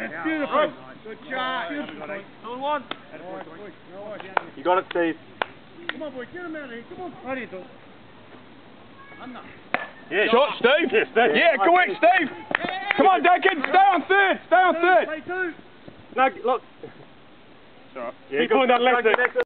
That's yeah. beautiful. Good shot. Two and one. You got it, Steve. Come on, boy, get him out of here. Come on. Ready to. Yeah. Shot, Steve. Yeah, Steve. Yeah, quick, Steve. Come on, Duncan. Stay on third. Stay on third. Play two. No, look. Sorry. Yeah, Keep good. pulling that left